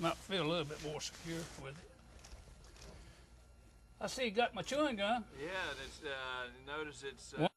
Might feel a little bit more secure with it. I see you got my chewing gum. Yeah, and uh, notice it's uh,